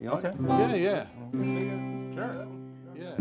You know? Okay. Yeah, yeah, Sure. yeah.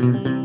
Mm-hmm.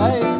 Bye.